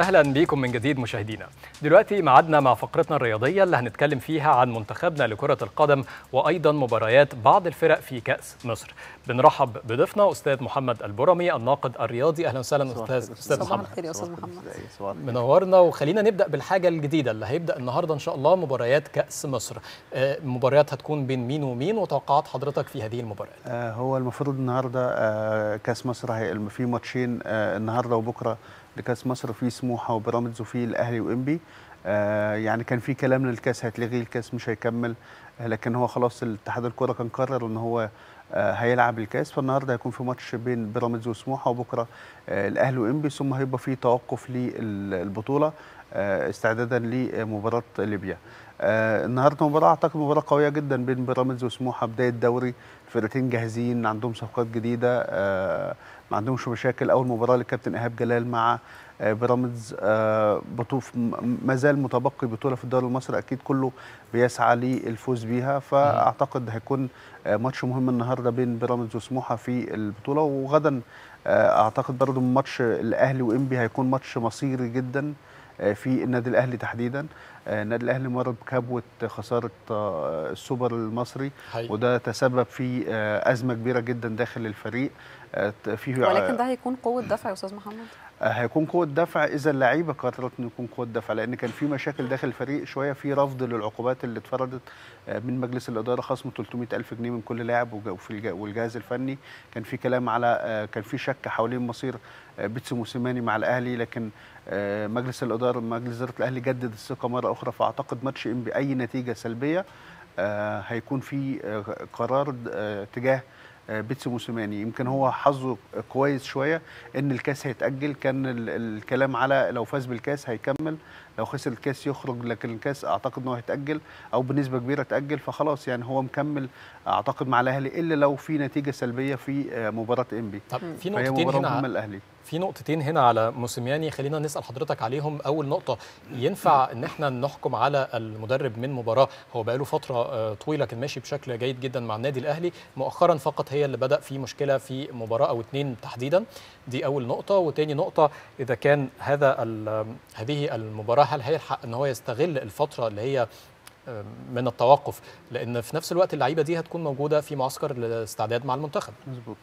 أهلا بيكم من جديد مشاهدينا. دلوقتي معادنا مع فقرتنا الرياضية اللي هنتكلم فيها عن منتخبنا لكرة القدم وأيضا مباريات بعض الفرق في كأس مصر. بنرحب بضيفنا أستاذ محمد البرمي الناقد الرياضي. أهلا وسهلا أستاذ أستاذ صباح محمد. الخير يا أستاذ محمد. منورنا. وخلينا نبدأ بالحاجة الجديدة اللي هيبدأ النهارده إن شاء الله مباريات كأس مصر. آه، مباريات هتكون بين مين ومين؟ وتوقعات حضرتك في هذه المباريات آه، هو المفروض النهارده آه، كأس مصر في ماتشين آه، النهارده وبكرة لكاس مصر في سموحة وبيراميدز وفي الأهلي وانبي آه، يعني كان في كلام ان الكاس هيتلغي الكاس مش هيكمل لكن هو خلاص الاتحاد الكره كان قرر إن هو آه، هيلعب الكاس. فالنهاردة هيكون في ماتش بين بيراميدز وسموحة وبكرة آه، الأهلي وانبي ثم هيبقى في توقف للبطولة آه، استعدادا لمباراة ليبيا. آه، النهارده مباراة أعتقد مباراة قوية جدا بين بيراميدز وسموحة بداية دوري الفرقتين جاهزين عندهم صفقات جديدة آه، ما عندهمش مشاكل. أول مباراة للكابتن إيهاب جلال مع آه، بيراميدز آه، بطوله ما زال متبقي بطولة في الدوري المصري. أكيد كله بيسعى للفوز بيها. فأعتقد هيكون آه، ماتش مهم النهارده بين بيراميدز وسموحة في البطولة. وغدا أعتقد برضو ماتش الأهلي وإنبي هيكون ماتش مصيري جدا. في النادي الأهلي تحديدا. آه، النادي الأهلي مر بكبوة خسارة آه، السوبر المصري. حقيقي. وده تسبب في آه، أزمة كبيرة جدا داخل الفريق. آه، فيه ولكن ده هيكون قوة دفع يا أستاذ محمد؟ آه، هيكون قوة دفع. إذا اللعيبة قررت إنه يكون قوة دفع لأن كان في مشاكل داخل الفريق شوية. في رفض للعقوبات اللي اتفرضت آه، من مجلس الإدارة خصم 300 ألف جنيه من كل لاعب والجهاز الفني. كان في كلام على آه، كان في شك حوالين مصير آه، بيتسو موسيماني مع الأهلي. لكن آه، مجلس الإدارة مجلس إدارة الأهلي جدد الثقة مرة أخرى فأعتقد ماتش إنبي أي نتيجة سلبية آه، هيكون في آه، قرار آه، تجاه آه، بيتسو موسيماني. يمكن هو حظه كويس شوية إن الكاس هيتأجل كان ال- الكلام على لو فاز بالكاس هيكمل لو خسر الكاس يخرج لكن الكاس أعتقد انه هيتأجل أو بنسبة كبيرة تأجل فخلاص يعني هو مكمل أعتقد مع الأهلي إلا لو في نتيجة سلبية في آه، مباراة إنبي. طب في نقطتين هنا. الاهلي في نقطتين هنا على موسيماني خلينا نسأل حضرتك عليهم. أول نقطة ينفع إن إحنا نحكم على المدرب من مباراة؟ هو بقاله فترة آه، طويلة كان ماشي بشكل جيد جدا مع النادي الأهلي. مؤخرا فقط هي اللي بدأ في مشكلة في مباراة أو اتنين تحديدا. دي أول نقطة. وتاني نقطة إذا كان هذا هذه المباراة هل هيلحق إن هو يستغل الفترة اللي هي آه، من التوقف؟ لأن في نفس الوقت اللعيبة دي هتكون موجودة في معسكر الاستعداد مع المنتخب. مظبوط.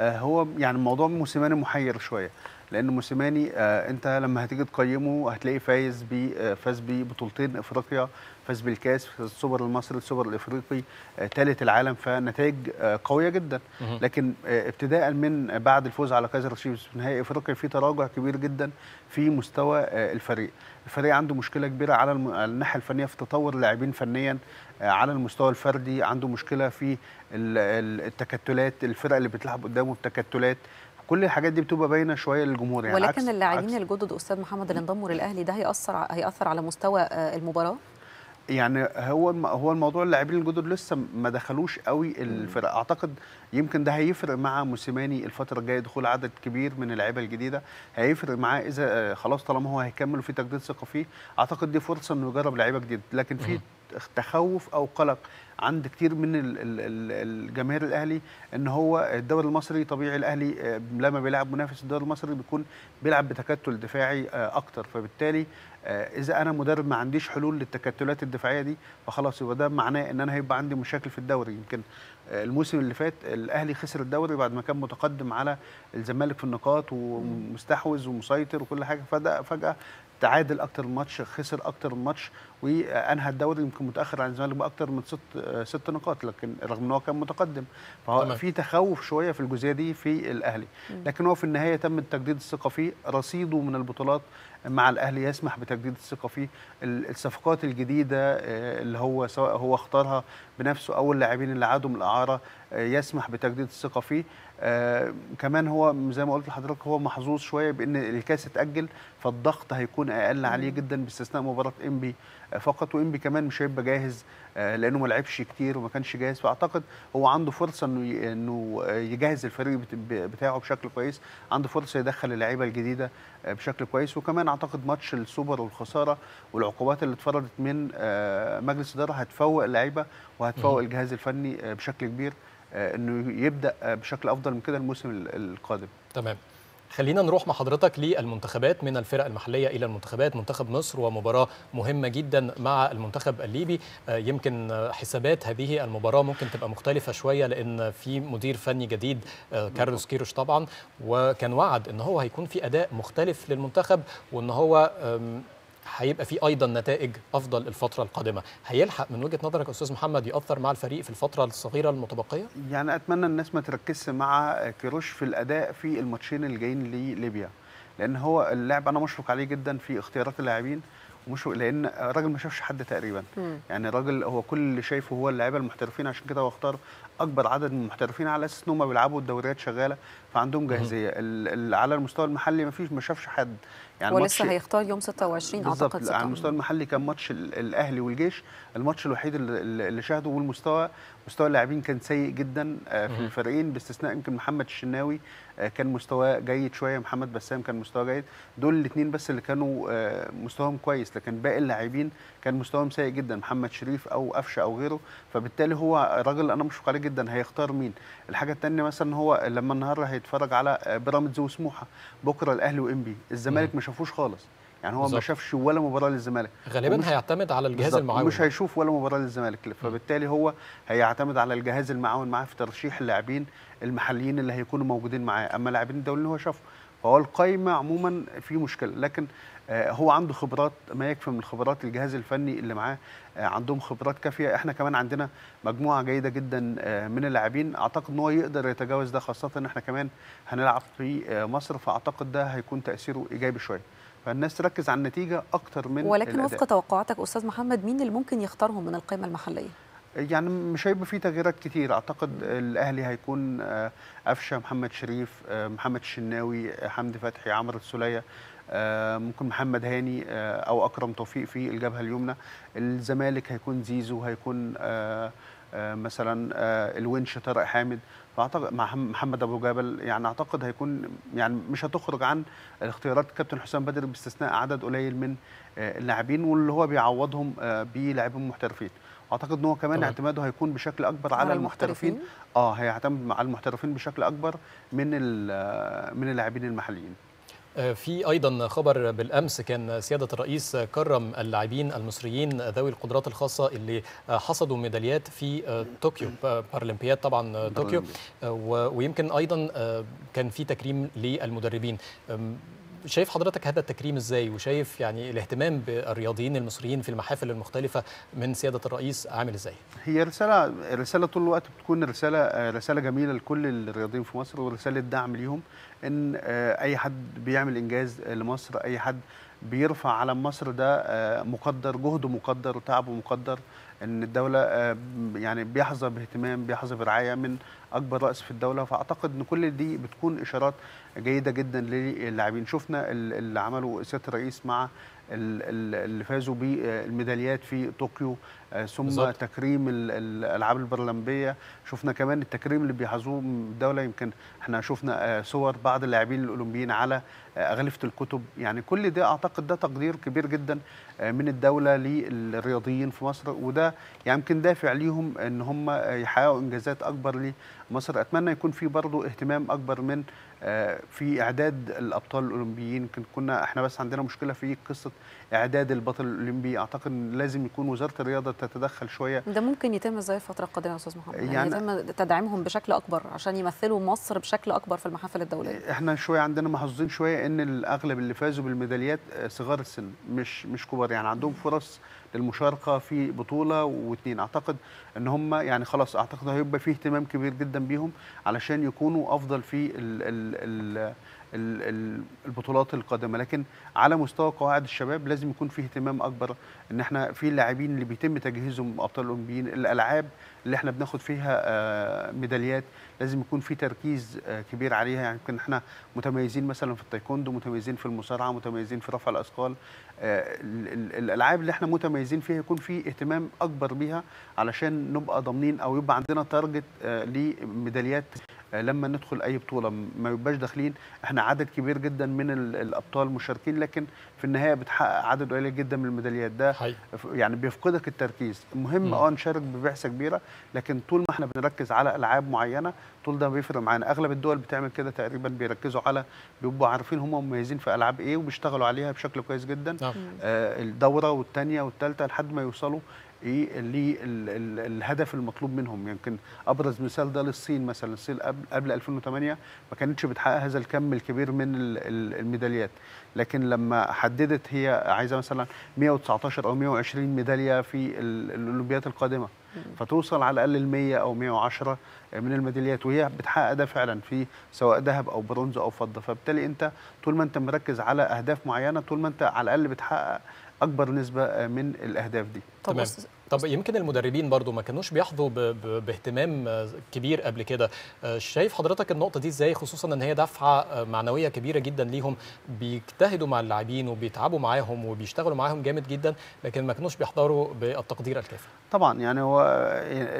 هو يعني موضوع موسيماني محير شوية. لأن موسيماني آه، أنت لما هتيجي تقيمه هتلاقيه فايز ب آه، فاز ببطولتين أفريقيا فاز بالكاس في السوبر المصري السوبر الإفريقي ثالث العالم فنتائج آه، قوية جدا. لكن آه، ابتداء من بعد الفوز على كايزر تشيفز في نهائي أفريقيا في تراجع كبير جدا في مستوى آه، الفريق. الفريق عنده مشكلة كبيرة على الناحية الفنية في تطور اللاعبين فنيا آه، على المستوى الفردي عنده مشكلة في ال- ال- التكتلات الفرق اللي بتلعب قدامه التكتلات كل الحاجات دي بتبقى باينة شوية للجمهور يعني ولكن اللاعبين الجدد أستاذ محمد اللي انضموا للأهلي ده هيأثر هيأثر على مستوى آه، المباراة؟ يعني هو هو الموضوع اللاعبين الجدد لسه ما دخلوش قوي الفرق. أعتقد يمكن ده هيفرق مع موسيماني الفترة الجاية دخول عدد كبير من اللعيبة الجديدة. هيفرق معاه إذا آه، خلاص طالما هو هيكمل وفي تجديد ثقة فيه. أعتقد دي فرصة إنه يجرب لعيبة جديده لكن في تخوف أو قلق عند كتير من ال- ال- ال- الجماهير الأهلي إن هو الدوري المصري طبيعي الأهلي آه، لما بيلعب منافس الدوري المصري بيكون بيلعب بتكتل دفاعي آه، أكتر. فبالتالي آه، إذا أنا مدرب ما عنديش حلول للتكتلات الدفاعية دي فخلاص يبقى ده معناه إن أنا هيبقى عندي مشاكل في الدوري. يمكن الموسم اللي فات الأهلي خسر الدوري بعد ما كان متقدم على الزمالك في النقاط ومستحوذ ومسيطر وكل حاجة فجأة تعادل أكتر ماتش خسر أكتر ماتش. وأنهى الدوري يمكن متأخر عن الزمالك باكتر من ست ست نقاط لكن رغم إن هو كان متقدم. فهو. في تخوف شوية في الجزئية دي في الأهلي. لكن هو في النهاية تم تجديد الثقة فيه رصيده من البطولات مع الأهلي يسمح بتجديد الثقة فيه. ال- الصفقات الجديدة آه، اللي هو سواء هو اختارها بنفسه أو اللاعبين اللي عادوا من الإعارة آه، يسمح بتجديد الثقة فيه. آه، كمان هو زي ما قلت لحضرتك هو محظوظ شوية بإن الكاس اتأجل فالضغط هيكون أقل عليه جدا باستثناء مباراة إنبي فقط وإنبي كمان مش هيبقى جاهز آه، لأنه ما لعبش كتير وما كانش جاهز. فأعتقد هو عنده فرصة إنه إنه يجهز الفريق بتاعه بشكل كويس. عنده فرصة يدخل اللعيبة الجديدة آه، بشكل كويس. وكمان أعتقد ماتش السوبر والخسارة والعقوبات اللي اتفرضت من آه، مجلس الاداره هتفوق اللعيبة وهتفوق الجهاز الفني بشكل كبير إنه يبدأ بشكل أفضل من كده الموسم ال- القادم. تمام. خلينا نروح مع حضرتك للمنتخبات من الفرق المحلية إلى المنتخبات. منتخب مصر ومباراة مهمة جدا مع المنتخب الليبي. يمكن حسابات هذه المباراة ممكن تبقى مختلفة شوية لأن في مدير فني جديد كارلوس كيروش طبعا وكان وعد أن هو هيكون في أداء مختلف للمنتخب وأن هو هيبقى في أيضا نتائج أفضل الفترة القادمة. هيلحق من وجهة نظرك أستاذ محمد ياثر مع الفريق في الفترة الصغيرة المتبقية؟ يعني أتمنى الناس ما تركزش مع كيروش في الأداء في الماتشين اللي جايين لليبيا لأن هو اللاعب أنا مشفق عليه جدا في اختيارات اللاعبين ومش لأن الراجل ما شافش حد تقريبا. مم. يعني الراجل هو كل اللي شايفه هو اللعيبة المحترفين عشان كده هو اختار أكبر عدد من المحترفين على أساس إن هم بيلعبوا الدوريات شغالة. فعندهم جاهزية. ال- ال- على المستوى المحلي ما فيش ما شافش حد. يعني هو ماتش- لسه هيختار يوم 26 بالظبط. أعتقد على 6 المستوى المحلي كان ماتش ال- الأهلي والجيش. الماتش الوحيد اللي اللي شاهده والمستوى مستوى اللاعبين كان سيء جدا آه، في. الفريقين. باستثناء يمكن محمد الشناوي آه، كان مستواه جيد شوية. محمد بسام كان مستواه جيد. دول الاثنين بس اللي كانوا آه، مستواهم كويس. لكن باقي اللاعبين كان مستواهم سيء جدا. محمد شريف أو قفشة أو غيره. فبالتالي هو راجل أنا مشفق عليه جدا. هيختار مين؟ الحاجة الثانية مثلا هو لما النهارده هيتفرج على آه، بيراميدز وسموحه بكرة الأهلي وانبي الزمالك. ما شافوش خالص. يعني هو ما بالظبط. شافش ولا مباراة للزمالك. غالبا هيعتمد على الجهاز المعاون. مش هيشوف ولا مباراة للزمالك. فبالتالي هو هيعتمد على الجهاز المعاون معاه في ترشيح اللاعبين المحليين اللي هيكونوا موجودين معاه. أما اللاعبين الدوليين اللي هو شافه فهو القايمة عموما في مشكلة. لكن هو عنده خبرات ما يكفي من خبرات الجهاز الفني اللي معاه آه، عندهم خبرات كافية. إحنا كمان عندنا مجموعة جيدة جدا آه، من اللاعبين. أعتقد إن هو يقدر يتجاوز ده خاصة إن إحنا كمان هنلعب في آه، مصر. فأعتقد ده هيكون تأثيره إيجابي شوية. فالناس تركز على النتيجة أكتر من ولكن الأداء. وفق توقعاتك أستاذ محمد مين اللي ممكن يختارهم من القائمة المحلية؟ يعني مش هيبقى فيه تغييرات كتير. أعتقد الأهلي هيكون آه، قفشة محمد شريف آه، محمد الشناوي آه، حمدي فتحي عمرو السولية. آه، ممكن محمد هاني آه، أو أكرم توفيق في الجبهة اليمنى. الزمالك هيكون زيزو هيكون آه، آه، مثلا آه، الونش طارق حامد. فأعتقد مع حم- محمد أبو جبل يعني أعتقد هيكون يعني مش هتخرج عن الاختيارات كابتن حسام بدر باستثناء عدد قليل من آه، اللاعبين واللي هو بيعوضهم آه، بلاعبين محترفين. أعتقد إن هو كمان طبعاً. اعتماده هيكون بشكل أكبر على, المحترفين. آه هيعتمد على المحترفين بشكل أكبر من من اللاعبين المحليين. آه، في أيضا خبر بالأمس كان سيادة الرئيس كرم اللاعبين المصريين ذوي القدرات الخاصة اللي آه، حصدوا ميداليات في آه، طوكيو ب- بارالمبياد طبعا آه، طوكيو. آه، ويمكن أيضا آه، كان في تكريم للمدربين. شايف حضرتك هذا التكريم إزاي؟ وشايف يعني الاهتمام بالرياضيين المصريين في المحافل المختلفة من سيادة الرئيس عامل إزاي؟ هي رسالة رسالة طول الوقت بتكون رسالة آه، رسالة جميلة لكل الرياضيين في مصر ورسالة دعم ليهم إن آه، أي حد بيعمل إنجاز لمصر أي حد بيرفع علم مصر ده آه، مقدر جهده مقدر وتعبه مقدر إن الدولة آه، يعني بيحظى باهتمام بيحظى برعاية من أكبر راس في الدولة. فأعتقد إن كل دي بتكون إشارات جيدة جدا للاعبين. شفنا ال- اللي عمله سيادة الرئيس مع اللي فازوا بالميداليات في طوكيو آه، ثم بالظبط. تكريم ال- ال- الألعاب البرلمبية. شفنا كمان التكريم اللي بيحظوه الدولة. يمكن إحنا شفنا آه، صور بعض اللاعبين الأولمبيين على آه، أغلفة الكتب. يعني كل ده أعتقد ده تقدير كبير جدا آه، من الدولة للرياضيين في مصر. وده يعني يمكن دافع ليهم إن هم آه، يحققوا إنجازات أكبر لمصر. أتمنى يكون في برضه اهتمام أكبر من آه، في إعداد الأبطال الأولمبيين. كنا إحنا بس عندنا مشكلة في قصة إعداد البطل الأولمبي. أعتقد لازم يكون وزارة الرياضة تتدخل شوية. ده ممكن يتم إزاي الفترة القادمه يا أستاذ محمد. يعني, يعني- يتم تدعيمهم بشكل أكبر عشان يمثلوا مصر بشكل أكبر في المحافل الدولية. إحنا شوية عندنا محظوظين شوية إن الأغلب اللي فازوا بالميداليات آه، صغار السن مش مش كبار. يعني عندهم فرص للمشاركة في بطولة واثنين أعتقد إن هم يعني خلاص أعتقد هيبقى فيه اهتمام كبير جدا بيهم علشان يكونوا أفضل في ال ال ال البطولات القادمة. لكن على مستوى قواعد الشباب لازم يكون فيه اهتمام أكبر إن إحنا في اللاعبين اللي بيتم تجهيزهم أبطال أولمبيين الألعاب اللي إحنا بناخد فيها آه، ميداليات لازم يكون في تركيز آه، كبير عليها. يعني يمكن إحنا متميزين مثلا في التايكوندو متميزين في المصارعة متميزين في رفع الأثقال آه، ال- ال- الألعاب اللي إحنا متميزين فيها يكون في اهتمام أكبر بيها علشان نبقى ضامنين أو يبقى عندنا تارجت لميداليات لما ندخل أي بطولة ما يبقاش داخلين. إحنا عدد كبير جدا من ال- الأبطال مشاركين لكن في النهاية بتحقق عدد قليل جدا من الميداليات. ده. ف- يعني بيفقدك التركيز. المهم مم. آه نشارك ببعثة كبيرة لكن طول ما إحنا بنركز على ألعاب معينة طول ده بيفرق معانا. أغلب الدول بتعمل كده تقريبا بيركزوا على بيبقوا عارفين هم مميزين في ألعاب إيه وبيشتغلوا عليها بشكل كويس جدا. نعم. آه، الدورة والثانيه والثالثه لحد ما يوصلوا إيه للهدف المطلوب منهم. يمكن أبرز مثال ده للصين مثلا. الصين قبل قبل 2008 ما كانتش بتحقق هذا الكم الكبير من ال- ال- الميداليات. لكن لما حددت هي عايزة مثلا 119 أو 120 ميدالية في ال- الأولمبيات القادمة. فتوصل على الأقل ال 100 أو 110 من الميداليات. وهي بتحقق ده فعلا في سواء ذهب أو برونز أو فضة. فبالتالي أنت طول ما أنت مركز على أهداف معينة طول ما أنت على الأقل بتحقق أكبر نسبة من الأهداف دي. طب طب يمكن المدربين برضو ما كانوش بياخدوا ب- ب- باهتمام آه، كبير قبل كده. آه، شايف حضرتك النقطة دي إزاي؟ خصوصا إن هي دفعة آه، معنوية كبيرة جدا ليهم بيجتهدوا مع اللاعبين وبيتعبوا معاهم وبيشتغلوا معاهم جامد جدا لكن ما كانوش بيحضروا بالتقدير الكافي. طبعا يعني هو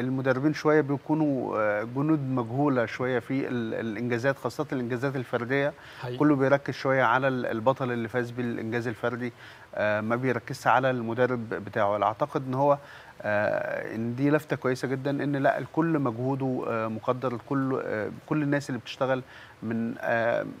المدربين شوية بيكونوا آه، جنود مجهولة شوية في ال- الإنجازات خاصة الإنجازات الفردية. حقيقي. كله بيركز شوية على ال- البطل اللي فاز بالإنجاز الفردي. آه، ما بيركزش على المدرب بتاعه. أعتقد إن هو آه، إن دي لفتة كويسة جدا إن لأ الكل مجهوده آه، مقدر الكل آه، كل الناس اللي بتشتغل من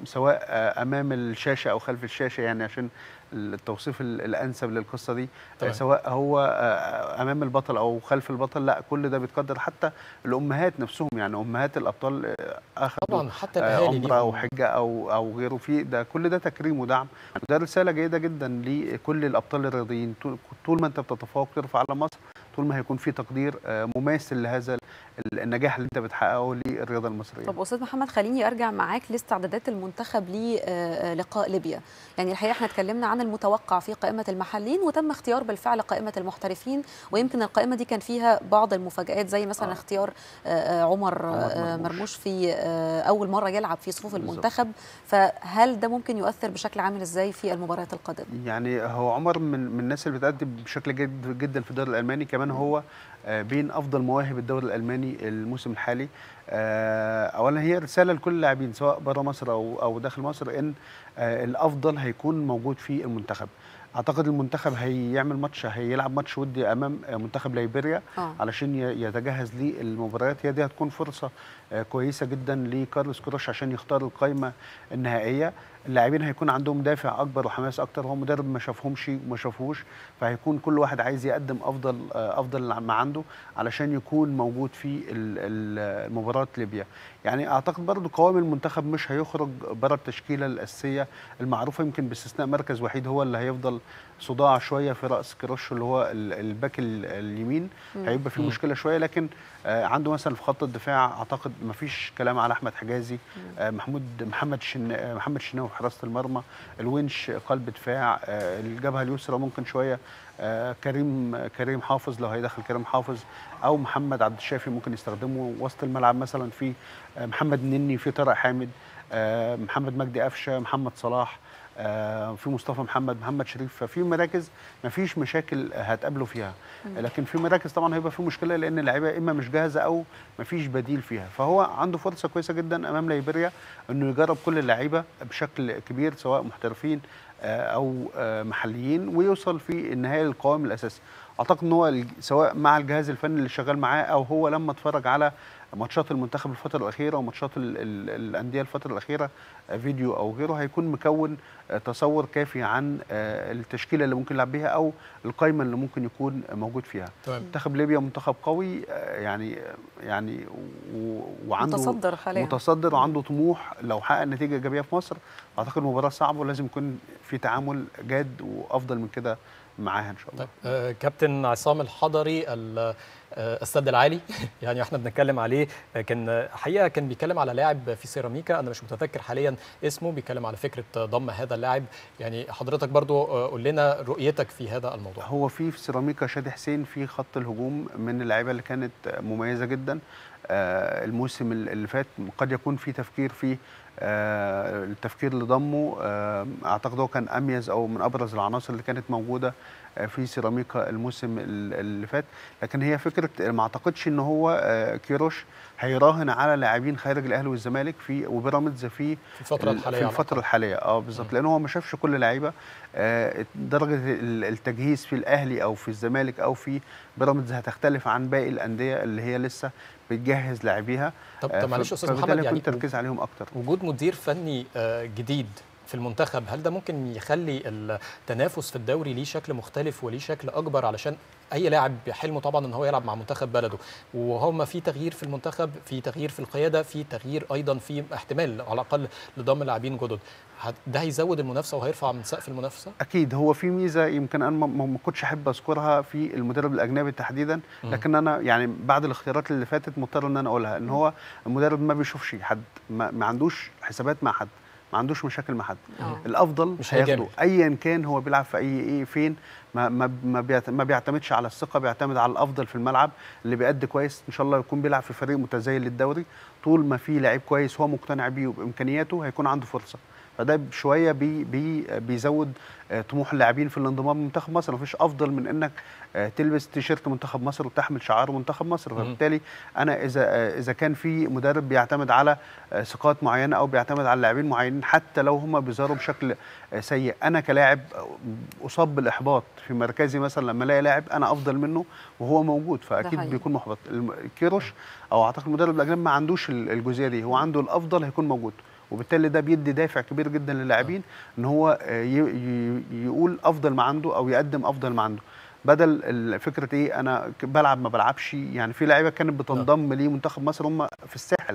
سواء أمام الشاشة أو خلف الشاشة يعني عشان التوصيف ال- الأنسب للقصة دي تمام. سواء هو آه، أمام البطل أو خلف البطل لأ كل ده بيتقدر. حتى الأمهات نفسهم يعني أمهات الأبطال آه، اخذوا طبعا حتى آه، الاهالي عمرة أو حجة أو أو غيره. في ده كل ده تكريم ودعم. وده رسالة جيدة جدا لكل الأبطال الرياضيين. طول- طول ما أنت بتتفوق ترفع على مصر. طول ما هيكون في تقدير آه، مماثل لهذا ال- النجاح اللي انت بتحققه للرياضة المصرية طب أستاذ محمد خليني أرجع معاك لاستعدادات المنتخب للقاء ليبيا يعني الحقيقة إحنا اتكلمنا عن المتوقع في قائمة المحليين وتم اختيار بالفعل قائمة المحترفين ويمكن القائمة دي كان فيها بعض المفاجآت زي مثلا آه. اختيار آه، آه، عمر عمر آه، مرموش. مرموش في آه، أول مرة يلعب في صفوف. المنتخب فهل ده ممكن يؤثر بشكل عامل إزاي في المباريات القادمة يعني هو عمر من من الناس اللي بتأدي بشكل جيد جدا في الدوري الألماني كمان هو آه، بين أفضل مواهب الدوري الألماني الموسم الحالي. آه، اولا هي رسالة لكل اللاعبين سواء بره مصر أو أو داخل مصر إن آه، الأفضل هيكون موجود في المنتخب. أعتقد المنتخب هيعمل ماتش هيلعب ماتش ودي أمام منتخب ليبيريا علشان يتجهز للمباريات. هي دي هتكون فرصة كويسة جدا لكارلوس كروش عشان يختار القائمه النهائية. اللاعبين هيكون عندهم دافع أكبر وحماس أكتر. هو مدرب ما شافهمش وما شافوش فهيكون كل واحد عايز يقدم أفضل آه، أفضل ما عنده علشان يكون موجود في ال- ال- مباراة ليبيا. يعني أعتقد برضو قوام المنتخب مش هيخرج بره التشكيلة الأساسية المعروفة. يمكن باستثناء مركز وحيد هو اللي هيفضل صداع شوية في رأس كروش اللي هو ال- ال back ال- اليمين. هيبقى في مم. مشكلة شوية. لكن آه، عنده مثلا في خط الدفاع أعتقد ما فيش كلام على أحمد حجازي. آه، محمود محمد شن محمد شناوي في حراسة المرمى. الونش قلب دفاع آه، الجبهه اليسرى ممكن شوية. آه، كريم كريم حافظ لو هيدخل كريم حافظ. أو محمد عبد الشافي ممكن يستخدمه. وسط الملعب مثلا في محمد نني في طارق حامد. محمد مجدي قفشة محمد صلاح. في مصطفى محمد محمد شريف. ففي مراكز ما فيش مشاكل هتقابلوا فيها. لكن في مراكز طبعا هيبقى في مشكلة لأن اللعيبة إما مش جاهزة أو ما فيش بديل فيها. فهو عنده فرصة كويسة جدا أمام ليبيريا إنه يجرب كل اللعيبة بشكل كبير سواء محترفين آه، أو آه، محليين ويوصل في النهايه للقوام الأساسي. أعتقد إن هو سواء مع الجهاز الفني اللي شغال معاه أو هو لما اتفرج على ماتشات المنتخب الفترة الأخيرة وماتشات ال- ال- الأندية الفترة الأخيرة آه، فيديو أو غيره هيكون مكون آه، تصور كافي عن آه، التشكيلة اللي ممكن يلعب بيها أو القائمه اللي ممكن يكون موجود فيها. تمام. منتخب ليبيا منتخب قوي يعني يعني وعنده متصدر حاليا. متصدر وعنده طموح. لو حقق نتيجة إيجابية في مصر أعتقد المباراه صعبة ولازم يكون في تعامل جاد وأفضل من كده معاها إن شاء الله. طيب آه، كابتن عصام الحضري ال- آه، السد العالي. يعني إحنا بنتكلم عليه آه، كان حقيقة كان بيتكلم على لاعب في سيراميكا. أنا مش متذكر حاليا اسمه بيتكلم على فكرة ضم هذا اللاعب. يعني حضرتك برضو قول لنا رؤيتك في هذا الموضوع. هو في في سيراميكا شادي حسين في خط الهجوم من اللعيبة اللي كانت مميزة جدا. الموسم اللي فات قد يكون في تفكير في التفكير اللي ضمه آه، أعتقد هو كان أميز أو من أبرز العناصر اللي كانت موجودة آه، في سيراميكا الموسم ال- اللي فات لكن هي فكرة ما أعتقدش إن هو آه، كيروش هيراهن على لاعبين خارج الأهلي والزمالك في وبيراميدز في في الفترة الحالية في الفترة. الحالية آه بالظبط. لأن هو ما شافش كل لعيبه آه، درجة ال- التجهيز في الأهلي أو في الزمالك أو في بيراميدز هتختلف عن باقي الأندية اللي هي لسه بتجهز لاعبيها. طب آه، معلش يا أستاذ محمد يعني تركيز عليهم أكتر. وجود مدير فني جديد في المنتخب. هل ده ممكن يخلي التنافس في الدوري ليه شكل مختلف وليه شكل أكبر علشان أي لاعب حلمه طبعا إن هو يلعب مع منتخب بلده؟ وهم في تغيير في المنتخب في تغيير في القيادة في تغيير أيضا في احتمال على الأقل لضم لاعبين جدد. ده هيزود المنافسة وهيرفع من سقف المنافسة؟ أكيد. هو في ميزة يمكن أنا ما- كنتش أحب أذكرها في المدرب الأجنبي تحديدا. لكن أنا يعني بعد الاختيارات اللي فاتت مضطر إن أنا أقولها إن هو المدرب ما بيشوفش حد ما, ما عندوش حسابات مع حد. ما عندوش مشاكل مع حد. آه. الأفضل مش هياخده. ايا كان هو بيلعب في أي إيه فين ما ما ما بيعت- ما بيعتمدش على الثقة بيعتمد على الأفضل في الملعب اللي بيأدي كويس. إن شاء الله يكون بيلعب في فريق متذيل الدوري. طول ما في لعيب كويس هو مقتنع بيه وبإمكانياته هيكون عنده فرصة. فده شوية بي بي بيزود آه، طموح اللاعبين في الانضمام لمنتخب مصر. مفيش أفضل من إنك آه، تلبس تيشيرت منتخب مصر وتحمل شعار منتخب مصر. فبالتالي أنا إذا آه، إذا كان في مدرب بيعتمد على ثقات معينة أو بيعتمد على لاعبين معينين حتى لو هم بيظهروا بشكل سيء أنا كلاعب أصاب بالإحباط في مركزي مثلا لما ألاقي لاعب أنا أفضل منه وهو موجود. فأكيد. بيكون محبط. كيروش أو أعتقد المدرب الأجنبي ما عندوش ال- الجزئية دي. هو عنده الأفضل هيكون موجود. وبالتالي ده بيدي دافع كبير جدا للاعبين إن هو آه، يقول أفضل ما عنده أو يقدم أفضل ما عنده. بدل فكرة إيه أنا بلعب ما بلعبش. يعني في لعيبة كانت بتنضم لمنتخب مصر هم في الساحل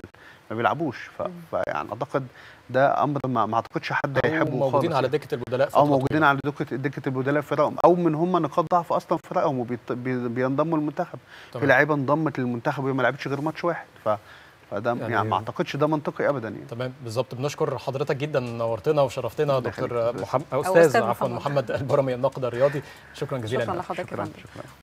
ما بيلعبوش. فيعني أعتقد ده أمر ما, ما أعتقدش حد هيحبه موجودين خالص على يعني. دكة البدلاء أو فترة موجودين. على دكة دكة البدلاء في فرقهم أو من هم نقاط ضعف أصلا في فرقهم وبينضموا للمنتخب. في. لعيبة انضمت للمنتخب وهي ما لعبتش غير ماتش واحد. ف فده يعني- يعني, ما أعتقدش ده منطقي ابدا يعني تمام بالظبط بنشكر حضرتك جدا نورتنا وشرفتنا دكتور. محمد أستاذ أستاذ عفوا محمد. البرمي الناقد الرياضي شكرا جزيلا شكرا لك. لحضرتك شكرا شكرا